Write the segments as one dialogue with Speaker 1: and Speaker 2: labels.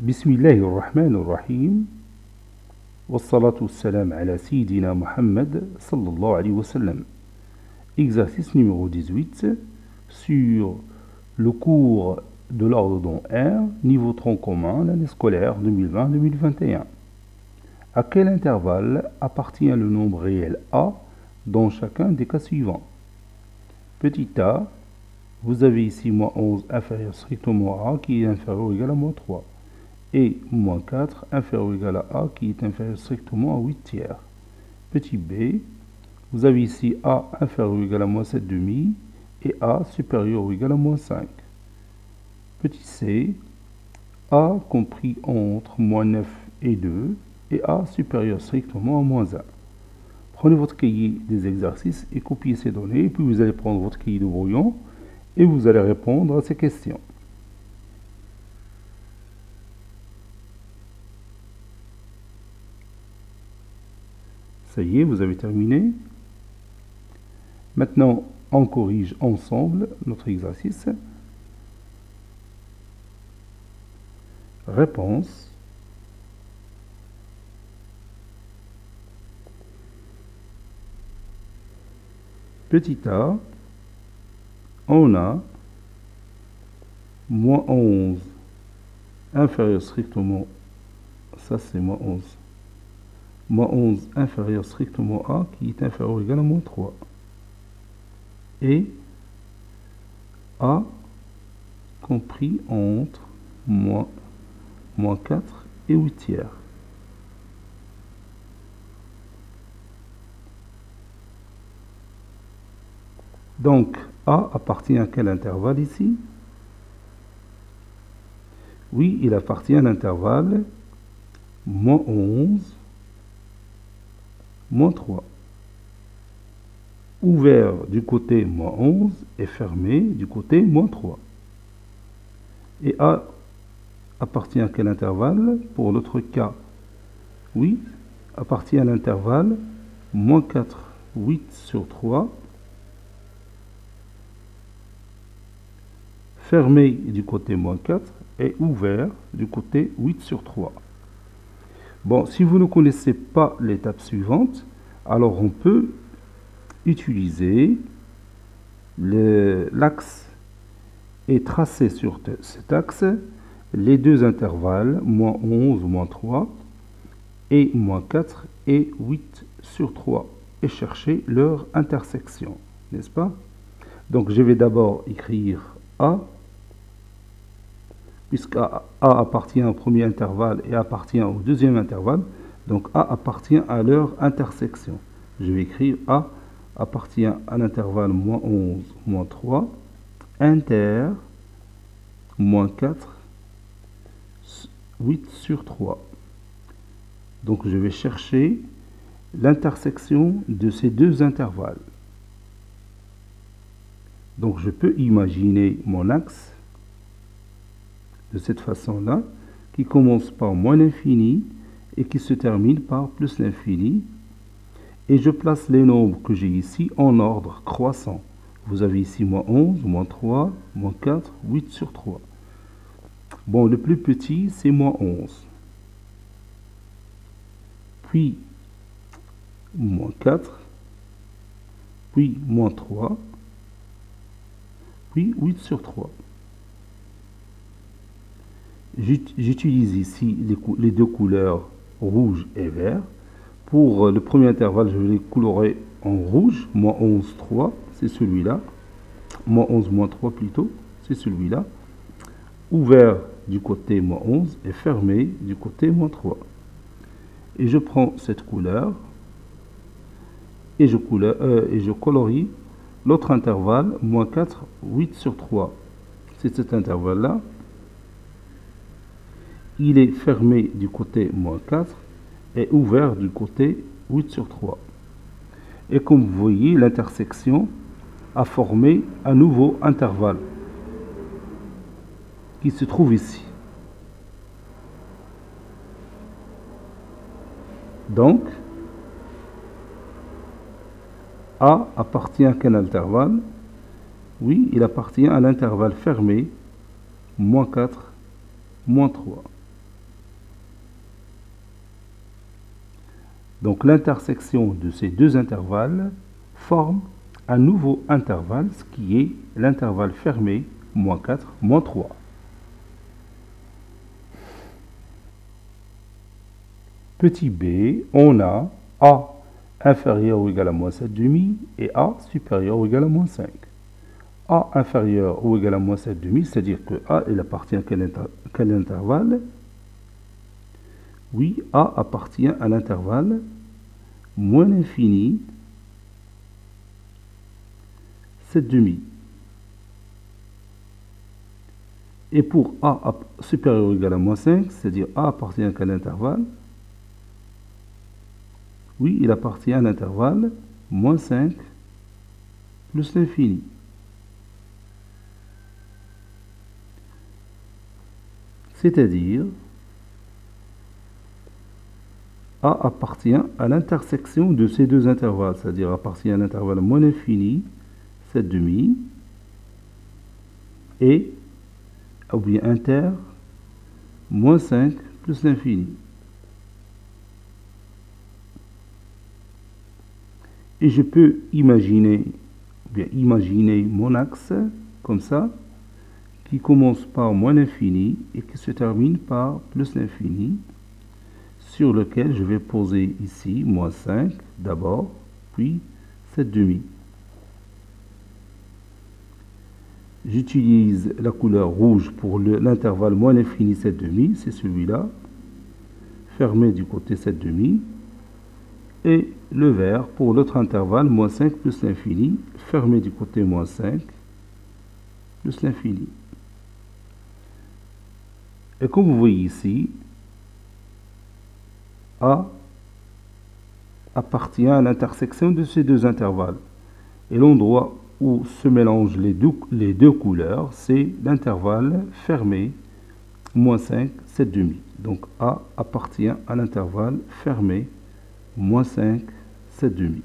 Speaker 1: بسم الله الرحمن الرحيم والصلاة والسلام على سيدنا Muhammad sallallahu alayhi wa sallam. Exercice numéro 18 sur le cours de l'ordre R, niveau tronc commun, l'année scolaire 2020-2021. À quel intervalle appartient le nombre réel A dans chacun des cas suivants Petit a, vous avez ici moins 11 inférieur strictement à A qui est inférieur ou égal à moins 3. Et moins 4 inférieur ou égal à A qui est inférieur strictement à 8 tiers. Petit b, vous avez ici A inférieur ou égal à moins 7 demi et A supérieur ou égal à moins 5. Petit c, A compris entre moins 9 et 2 et A supérieur strictement à moins 1. Prenez votre cahier des exercices et copiez ces données, puis vous allez prendre votre cahier de brouillon et vous allez répondre à ces questions. Ça y est, vous avez terminé. Maintenant, on corrige ensemble notre exercice. Réponse. Petit a, on a moins 11 inférieur strictement, ça c'est moins 11, moins 11 inférieur strictement à qui est inférieur ou égal à moins 3. Et a compris entre moins, moins 4 et 8 tiers. Donc, A appartient à quel intervalle ici? Oui, il appartient à l'intervalle moins 11, moins 3. Ouvert du côté moins 11 et fermé du côté moins 3. Et A appartient à quel intervalle Pour l'autre cas, oui, appartient à l'intervalle moins 4, 8 sur 3 fermé du côté moins 4 et ouvert du côté 8 sur 3. Bon, si vous ne connaissez pas l'étape suivante, alors on peut utiliser l'axe et tracer sur cet axe les deux intervalles, moins 11, moins 3, et moins 4 et 8 sur 3, et chercher leur intersection, n'est-ce pas? Donc je vais d'abord écrire A puisque A appartient au premier intervalle et appartient au deuxième intervalle, donc A appartient à leur intersection. Je vais écrire A appartient à l'intervalle moins 11, moins 3, inter, moins 4, 8 sur 3. Donc je vais chercher l'intersection de ces deux intervalles. Donc je peux imaginer mon axe de cette façon-là, qui commence par moins l'infini et qui se termine par plus l'infini. Et je place les nombres que j'ai ici en ordre croissant. Vous avez ici moins 11, moins 3, moins 4, 8 sur 3. Bon, le plus petit, c'est moins 11. Puis, moins 4. Puis, moins 3. Puis, 8 sur 3. J'utilise ici les, deux couleurs rouge et vert. Pour euh, le premier intervalle, je vais les colorer en rouge, moins 11, 3, c'est celui-là. Moins 11, moins 3 plutôt, c'est celui-là. Ouvert du côté moins 11 et fermé du côté moins 3. Et je prends cette couleur et je, euh, et je colorie l'autre intervalle, moins 4, 8 sur 3. C'est cet intervalle-là il est fermé du côté moins 4 et ouvert du côté 8 sur 3. Et comme vous voyez, l'intersection a formé un nouveau intervalle qui se trouve ici. Donc, A appartient à quel intervalle Oui, il appartient à l'intervalle fermé, moins 4, moins 3. Donc l'intersection de ces deux intervalles forme un nouveau intervalle, ce qui est l'intervalle fermé, moins 4, moins 3. Petit b, on a a inférieur ou égal à moins 7,5 et a supérieur ou égal à moins 5. a inférieur ou égal à moins 7,5, c'est-à-dire que a il appartient à quel, quel intervalle Oui, a appartient à l'intervalle moins l'infini 7,5. Et pour a supérieur ou égal à moins 5, c'est-à-dire a appartient à quel intervalle Oui, il appartient à l'intervalle moins 5 plus l'infini. C'est-à-dire A appartient à l'intersection de ces deux intervalles, c'est-à-dire appartient à l'intervalle moins infini, 7 demi, et ou bien inter, moins 5 plus l'infini. Et je peux imaginer, bien imaginer mon axe comme ça, qui commence par moins l'infini et qui se termine par plus l'infini, sur lequel je vais poser ici moins 5 d'abord, puis 7 demi. J'utilise la couleur rouge pour l'intervalle moins l'infini 7 demi, c'est celui-là, fermé du côté 7 demi, et le vert pour l'autre intervalle moins 5 plus l'infini, fermé du côté moins 5 plus l'infini. Et comme vous voyez ici, A appartient à l'intersection de ces deux intervalles. Et l'endroit où se mélangent les deux, les deux couleurs, c'est l'intervalle fermé, moins 5, 7 demi. Donc A appartient à l'intervalle fermé, moins 5, 7 demi.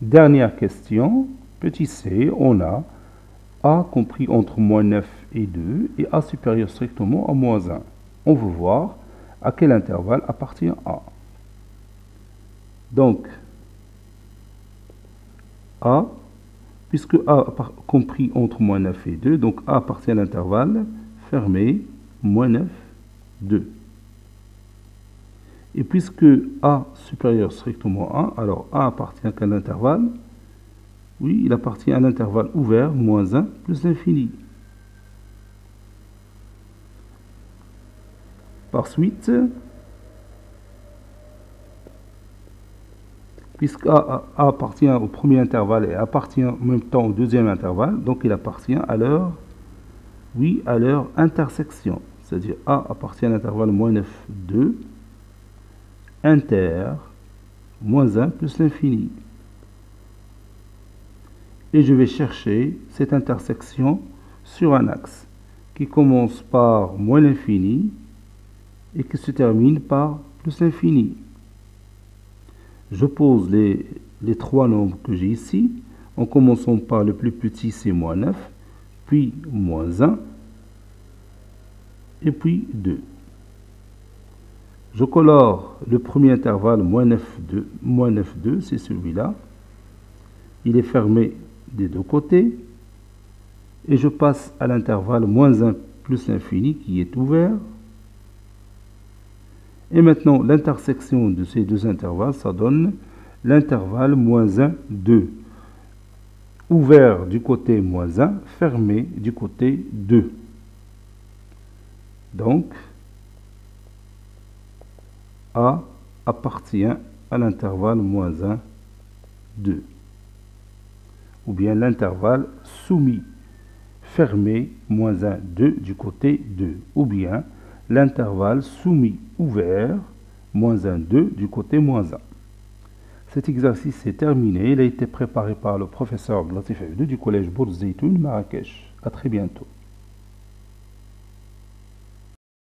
Speaker 1: Dernière question, petit c, on a A compris entre moins 9 et 2 et A supérieur strictement à moins 1. On veut voir à quel intervalle appartient A. Donc, A, puisque A compris entre moins 9 et 2, donc A appartient à l'intervalle fermé, moins 9, 2. Et puisque A supérieur strictement 1, alors A appartient à quel intervalle Oui, il appartient à l'intervalle ouvert, moins 1 plus l'infini. Par suite, puisque A, appartient au premier intervalle et appartient en même temps au deuxième intervalle, donc il appartient à leur, oui, à leur intersection. C'est-à-dire A appartient à l'intervalle moins 9, 2, inter moins 1 plus l'infini. Et je vais chercher cette intersection sur un axe qui commence par moins l'infini et qui se termine par plus l'infini. Je pose les, les trois nombres que j'ai ici, en commençant par le plus petit, c'est moins 9, puis moins 1, et puis 2. Je colore le premier intervalle moins 9, 2, moins 9, 2 c'est celui-là. Il est fermé des deux côtés. Et je passe à l'intervalle moins 1 plus l'infini qui est ouvert. Et maintenant, l'intersection de ces deux intervalles, ça donne l'intervalle moins 1, 2. Ouvert du côté moins 1, fermé du côté 2. Donc, a appartient à l'intervalle moins 1, 2. Ou bien l'intervalle soumis, fermé, moins 1, 2 du côté 2. Ou bien l'intervalle soumis, ouvert, moins 1, 2 du côté moins 1. Cet exercice est terminé. Il a été préparé par le professeur Latif du collège Bourzeitoun, Marrakech. A très bientôt.